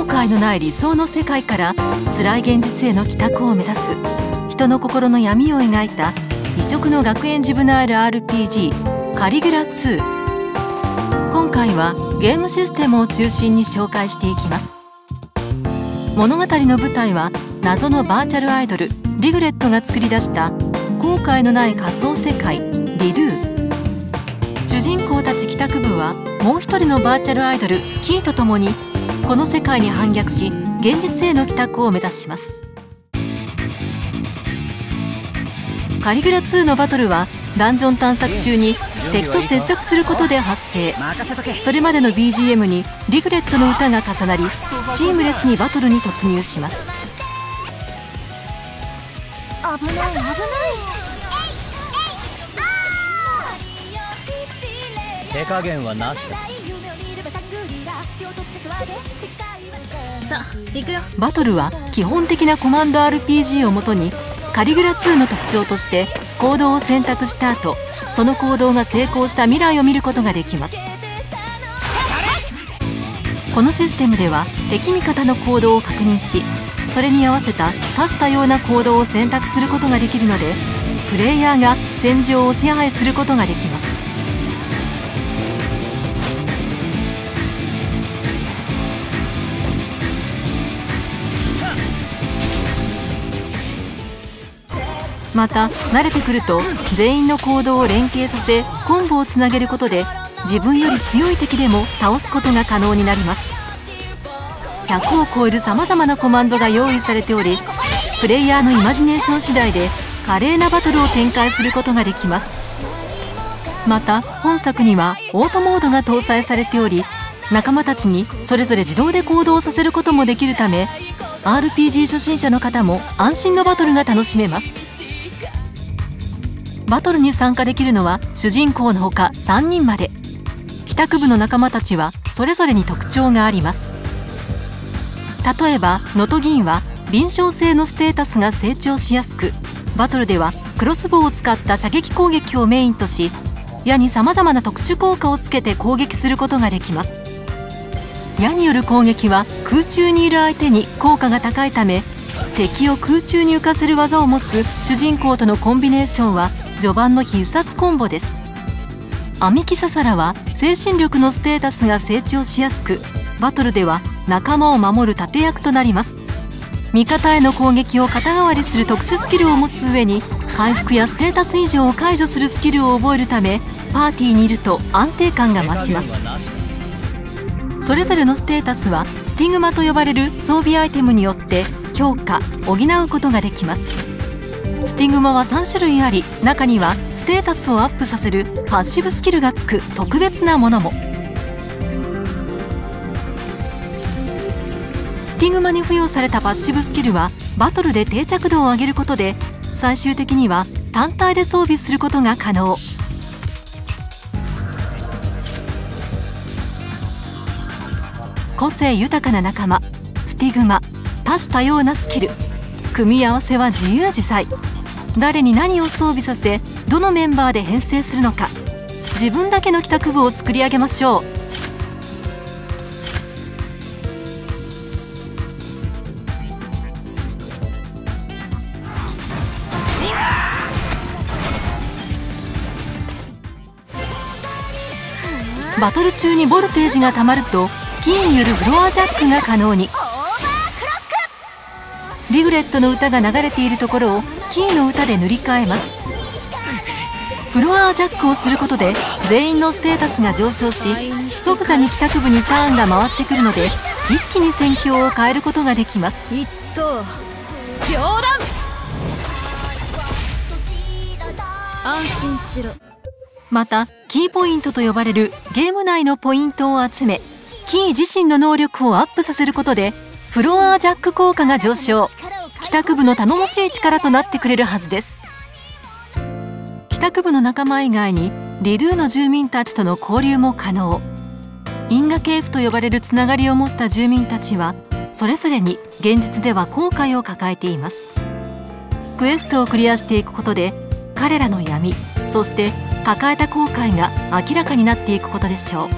後悔のない理想の世界から辛い現実への帰宅を目指す人の心の闇を描いた異色の学園ジブナイル RPG カリグラ2今回はゲームシステムを中心に紹介していきます。物語の舞台は謎のバーチャルアイドルリグレットが作り出した後悔のない仮想世界リドゥ。主人公たち帰宅部はもう一人のバーチャルアイドルキーと共にこの世界に反逆し現実への帰宅を目指します。カリグラ2のバトルはダンジョン探索中に敵と接触することで発生。それまでの BGM にリグレットの歌が重なりシームレスにバトルに突入します。危ない危ない。手加減はなしださあ行くよ。バトルは基本的なコマンド RPG をもとにカリグラ2の特徴として行動を選択した後その行動が成功した未来を見ることができます。このシステムでは敵味方の行動を確認しそれに合わせた多種多様な行動を選択することができるのでプレイヤーが戦場を支配することができます。また慣れてくると全員の行動を連携させコンボをつなげることで自分より強い敵でも倒すことが可能になります。100を超えるさまざまなコマンドが用意されておりプレイヤーのイマジネーション次第で華麗なバトルを展開することができます。また本作にはオートモードが搭載されており仲間たちにそれぞれ自動で行動させることもできるため RPG 初心者の方も安心のバトルが楽しめます。バトルに参加できるのは主人公のほか3人まで。帰宅部の仲間たちはそれぞれに特徴があります。例えば能登議員は臨床性のステータスが成長しやすくバトルではクロスボウを使った射撃攻撃をメインとし矢にさまざまな特殊効果をつけて攻撃することができます。矢による攻撃は空中にいる相手に効果が高いため敵を空中に浮かせる技を持つ主人公とのコンビネーションは序盤の必殺コンボです。アミキササラは精神力のステータスが成長しやすくバトルでは仲間を守る盾役となります。味方への攻撃を肩代わりする特殊スキルを持つ上に回復やステータス異常を解除するスキルを覚えるためパーティーにいると安定感が増します。それぞれのステータスはスティグマと呼ばれる装備アイテムによって強化を行うことができます。スティグマは3種類あり中にはステータスをアップさせるパッシブスキルがつく特別なものも。スティグマに付与されたパッシブスキルはバトルで定着度を上げることで最終的には単体で装備することが可能。個性豊かな仲間スティグマ多種多様なスキル。組み合わせは自由自在。誰に何を装備させどのメンバーで編成するのか。自分だけの帰宅部を作り上げましょう。バトル中にボルテージがたまるとキーによるフロアジャックが可能に。リグレットの歌が流れているところをキーの歌で塗り替えます。フロアジャックをすることで全員のステータスが上昇し即座に帰宅部にターンが回ってくるので一気に戦況を変えることができます。一等両断安心しろ。またキーポイントと呼ばれるゲーム内のポイントを集めキー自身の能力をアップさせることでフロアジャック効果が上昇帰宅部の頼もしい力となってくれるはずです。帰宅部の仲間以外にリドゥの住民たちとの交流も可能。因果系譜と呼ばれるつながりを持った住民たちはそれぞれに現実では後悔を抱えています。クエストをクリアしていくことで彼らの闇そして抱えた後悔が明らかになっていくことでしょう。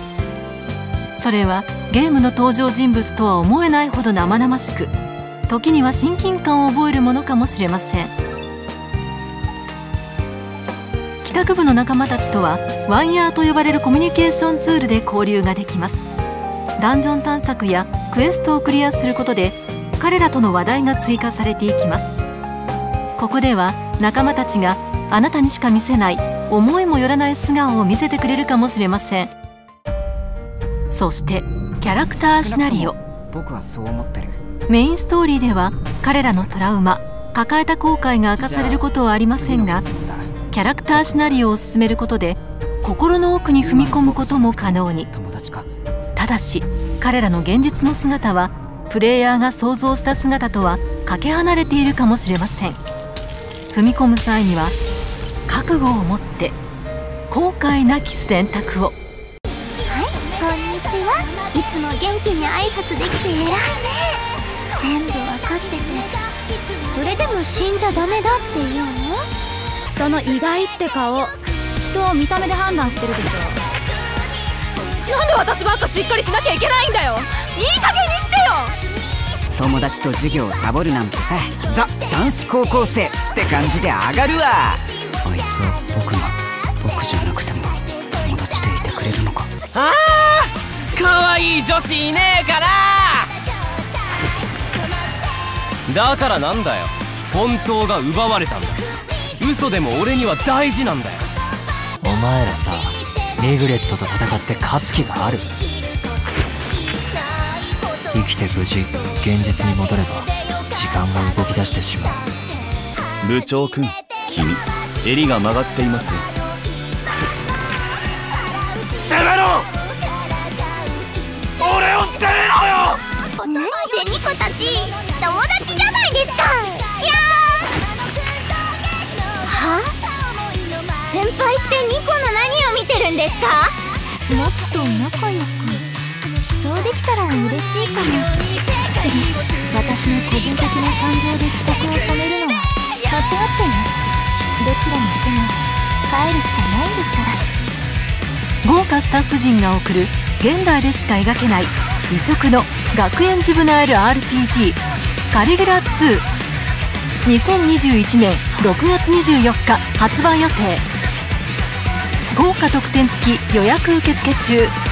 それはゲームの登場人物とは思えないほど生々しく時には親近感を覚えるものかもしれません。帰宅部の仲間たちとはワンヤーと呼ばれるコミュニケーションツールで交流ができます。ダンジョン探索やクエストをクリアすることで彼らとの話題が追加されていきます。ここでは仲間たちがあなたにしか見せない思いもよらない素顔を見せてくれるかもしれません。そしてキャラクターシナリオ。僕はそう思ってる。メインストーリーでは彼らのトラウマ抱えた後悔が明かされることはありませんがキャラクターシナリオを進めることで心の奥に踏み込むことも可能に。ただし彼らの現実の姿はプレイヤーが想像した姿とはかけ離れているかもしれません。踏み込む際には覚悟を持って後悔なき選択を。はいこんにちは。いつも元気に挨拶できて偉いね。全部わかっててそれでも死んじゃダメだって言うの？その意外って顔人を見た目で判断してるでしょ？なんで私ばっかしっかりしなきゃいけないんだよ？いい加減にしてよ友達と授業をサボるなんてさザ男子高校生って感じで上がるわ。あいつは僕が僕じゃなくても友達でいてくれるのか。ああ可愛い女子いねえからだからなんだよ。本当が奪われたんだ。嘘でも俺には大事なんだよ。お前らさリグレットと戦って勝つ気がある。生きて無事現実に戻れば時間が動き出してしまう。部長君君襟が曲がっていますよ。攻めろ！俺を攻めろよ！何せニコたちんですか？もっと仲良く。そうできたら嬉しいかも。私の個人的な感情で帰宅を止めるのは間違っています。どちらにしても帰るしかないんですから。豪華スタッフ陣が送る現代でしか描けない異色の学園ジブナイル RPG カリギュラ2 2021年6月24日発売予定。豪華特典付き予約受付中。